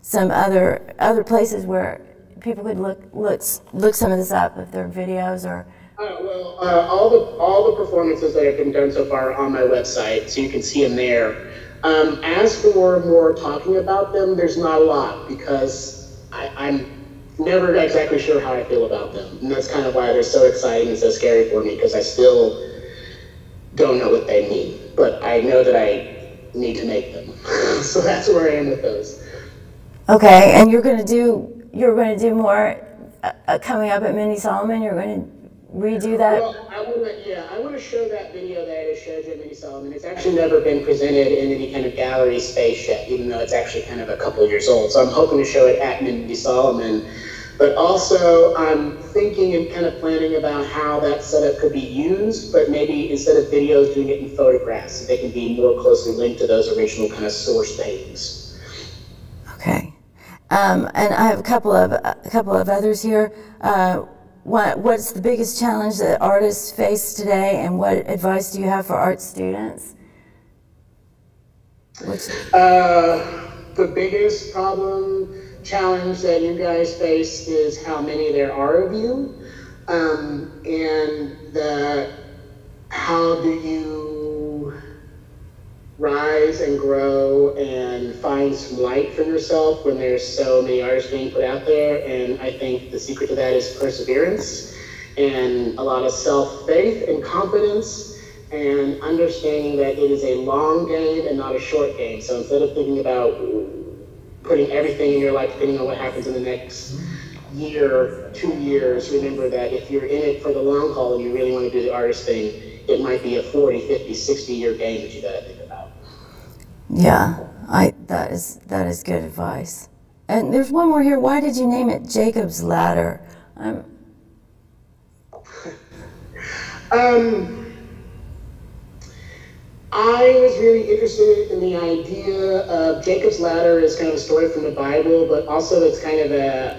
some other other places where people could look look look some of this up if they're videos or uh, well, uh, all the all the performances that have been done so far are on my website, so you can see them there. Um, as for more talking about them, there's not a lot because I, I'm never exactly sure how I feel about them. And that's kind of why they're so exciting and so scary for me because I still don't know what they mean. But I know that I need to make them. so that's where I am with those. Okay, and you're going to do you're going to do more uh, uh coming up at Mindy Solomon. You're going to redo that? Well, I want to, yeah, I want to show that video that I just showed you Mindy Solomon. It's actually never been presented in any kind of gallery space yet, even though it's actually kind of a couple of years old. So I'm hoping to show it at Mindy Solomon. But also, I'm thinking and kind of planning about how that setup could be used, but maybe instead of videos, doing it in photographs, so they can be more closely linked to those original kind of source paintings. Okay. Um, and I have a couple of a couple of others here. Uh, what, what's the biggest challenge that artists face today, and what advice do you have for art students? Uh, the biggest problem, challenge that you guys face is how many there are of you, um, and the how do you rise and grow and find some light for yourself when there's so many artists being put out there. And I think the secret to that is perseverance and a lot of self faith and confidence and understanding that it is a long game and not a short game. So instead of thinking about putting everything in your life depending on what happens in the next year, two years, remember that if you're in it for the long haul and you really want to do the artist thing, it might be a 40, 50, 60 year game that you got to yeah, I that is that is good advice. And there's one more here. Why did you name it Jacob's Ladder? Um, um I was really interested in the idea of Jacob's Ladder as kind of a story from the Bible, but also it's kind of a,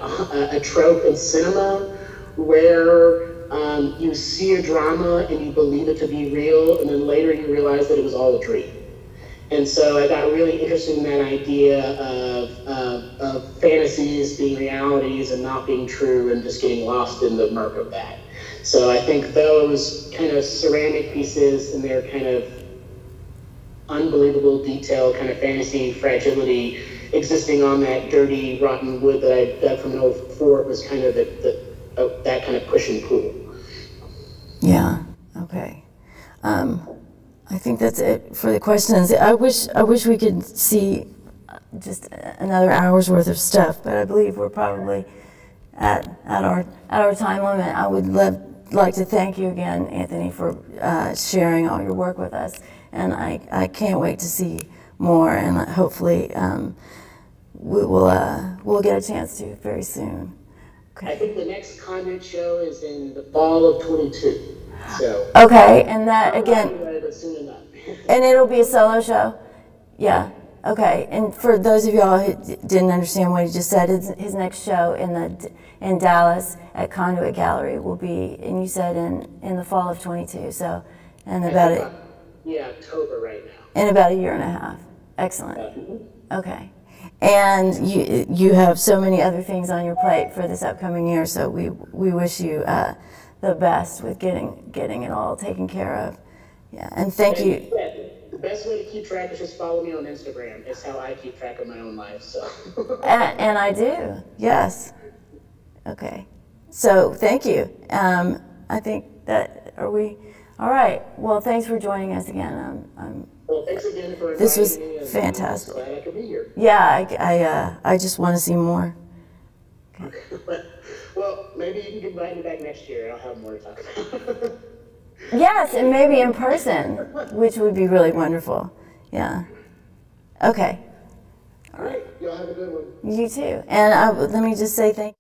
a, a trope in cinema where um, you see a drama and you believe it to be real, and then later you realize that it was all a dream. And so I got really interested in that idea of, of, of, fantasies being realities and not being true and just getting lost in the murk of that. So I think those kind of ceramic pieces and their kind of unbelievable detail, kind of fantasy fragility existing on that dirty, rotten wood that I dug from an old fort was kind of the, the, uh, that kind of push and pull. Yeah, okay. Um, that's it for the questions. I wish I wish we could see just another hour's worth of stuff, but I believe we're probably at, at our at our time limit. I would love like to thank you again, Anthony, for uh, sharing all your work with us, and I, I can't wait to see more, and hopefully um, we will uh, we'll get a chance to very soon. Okay. I think the next Conduit show is in the fall of 22. So. Okay, and that again soon enough. And it'll be a solo show? Yeah. Okay. And for those of y'all who didn't understand what he just said, his, his next show in the in Dallas at Conduit Gallery will be, and you said in in the fall of 22. So, in about a, yeah, October right now. in about a year and a half. Excellent. Okay. And you you have so many other things on your plate for this upcoming year. So we we wish you uh, the best with getting getting it all taken care of. Yeah. And thank you. Yeah, the best way to keep track is just follow me on Instagram. It's how I keep track of my own life. So. And, and I do, yes. Okay. So thank you. Um, I think that, are we, all right. Well, thanks for joining us again. Um, um, well, thanks again for This was and fantastic. I'm glad I could be here. yeah, I, I, uh, I just want to see more. well, maybe you can invite me back next year. I'll have more to talk about. Yes, and maybe in person, which would be really wonderful. Yeah. Okay. All right, y'all have a good one. You too. And uh, let me just say thank